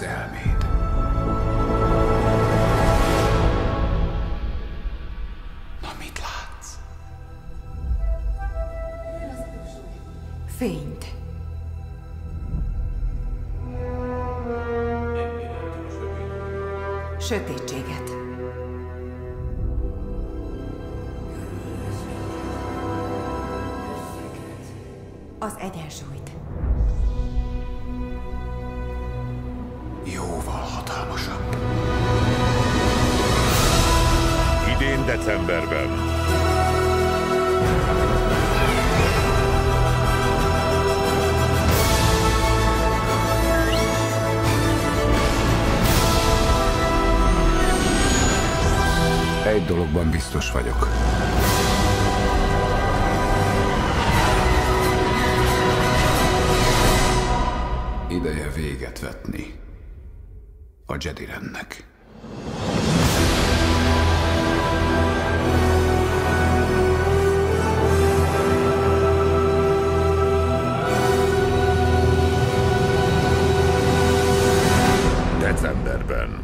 Az elméd. Na, mit látsz? Fényt. Sötétséget. Az egyensúlyt. Jóval hatalmasabb. Idén decemberben. Egy dologban biztos vagyok. Ideje véget vetni a Jedi rendnek. Decemberben